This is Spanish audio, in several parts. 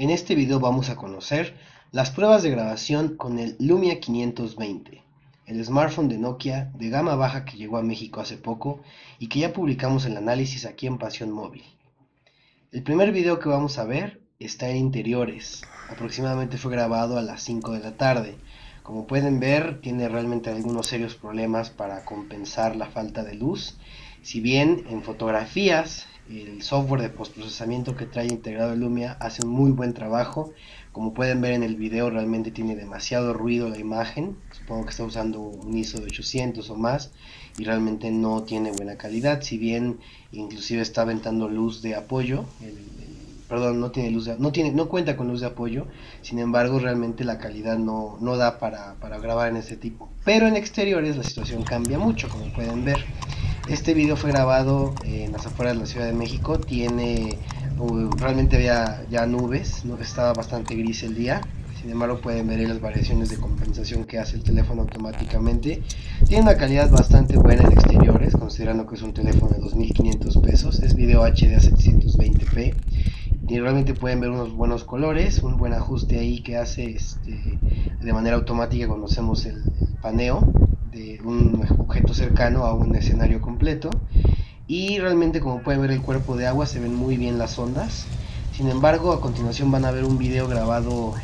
En este video vamos a conocer las pruebas de grabación con el Lumia 520, el smartphone de Nokia de gama baja que llegó a México hace poco y que ya publicamos el análisis aquí en Pasión Móvil. El primer video que vamos a ver está en interiores, aproximadamente fue grabado a las 5 de la tarde. Como pueden ver, tiene realmente algunos serios problemas para compensar la falta de luz. Si bien en fotografías el software de postprocesamiento que trae integrado el Lumia hace un muy buen trabajo. Como pueden ver en el video realmente tiene demasiado ruido la imagen. Supongo que está usando un ISO de 800 o más y realmente no tiene buena calidad. Si bien inclusive está aventando luz de apoyo, perdón, no tiene luz no tiene, no cuenta con luz de apoyo, sin embargo realmente la calidad no, no da para, para grabar en este tipo. Pero en exteriores la situación cambia mucho, como pueden ver. Este video fue grabado en las afueras de la Ciudad de México, tiene realmente había ya nubes, estaba bastante gris el día, sin embargo pueden ver las variaciones de compensación que hace el teléfono automáticamente. Tiene una calidad bastante buena en exteriores, considerando que es un teléfono de 2500 pesos, es video HD a 720p y realmente pueden ver unos buenos colores, un buen ajuste ahí que hace este, de manera automática cuando hacemos el paneo de un objeto cercano a un escenario completo. Y realmente como pueden ver el cuerpo de agua se ven muy bien las ondas. Sin embargo a continuación van a ver un video grabado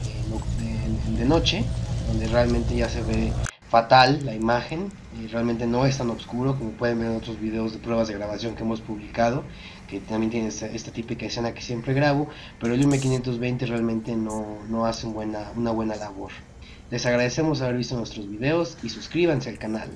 de, noche donde realmente ya se ve fatal la imagen y realmente no es tan oscuro como pueden ver en otros videos de pruebas de grabación que hemos publicado que también tiene esta, típica escena que siempre grabo pero el UM520 realmente no, no hace buena, una buena labor les agradecemos haber visto nuestros videos y suscríbanse al canal.